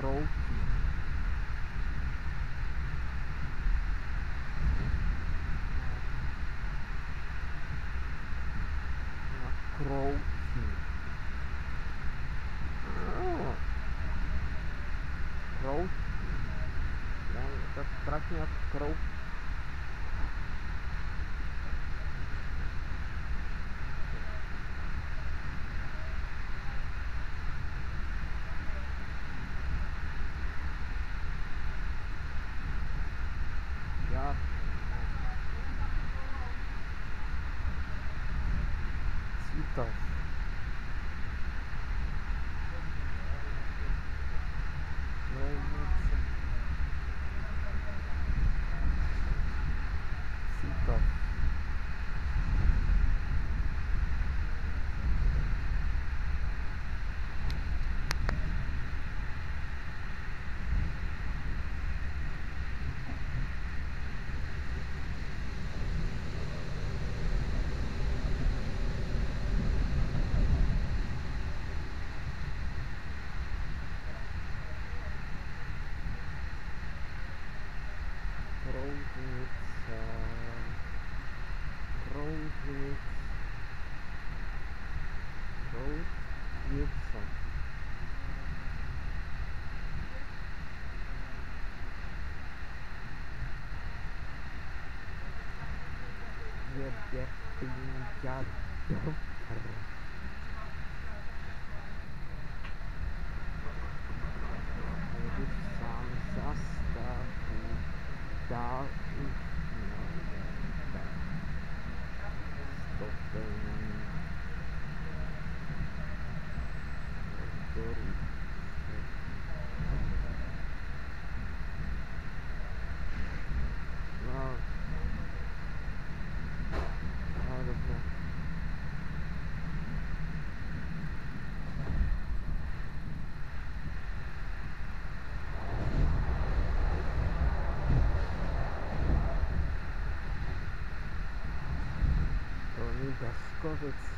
пройти. Пройти. Пройти. Да, это страшно, пройти. Citow. Krążnica. Jebie dziadok. Gdybyś sam zastawił dał stopę because it's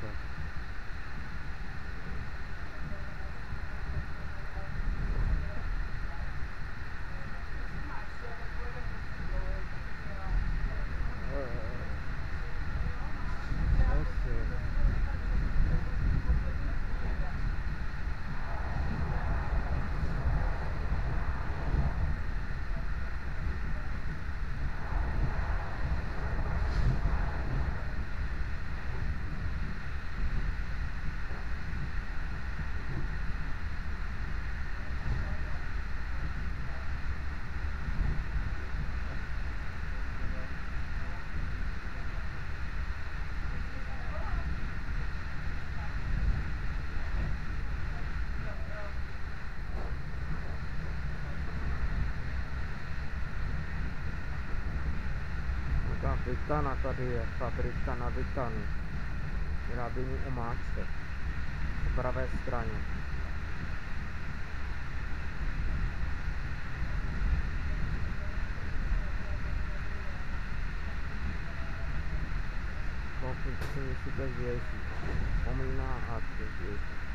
vytana tady je, fabrika na vytanu. Vyrábění omáček. Po pravé straně. Koupit si si bez věcí. Omlíná a bez věcí.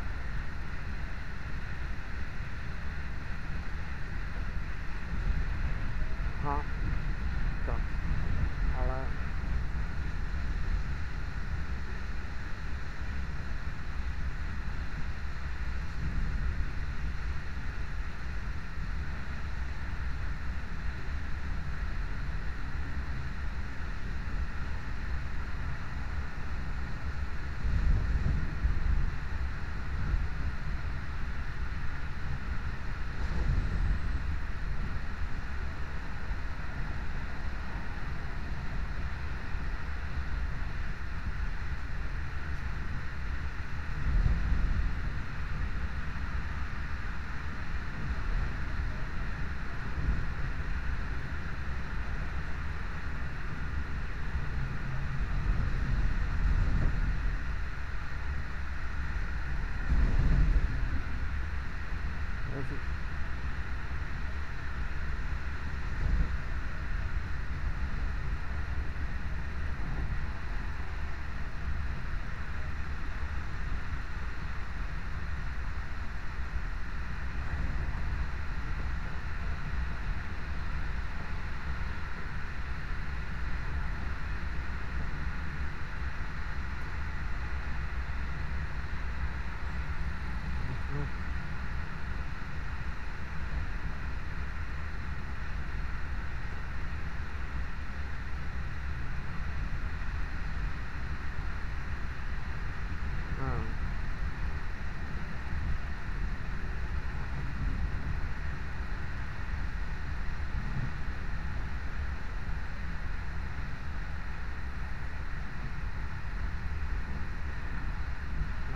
That's.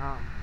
home.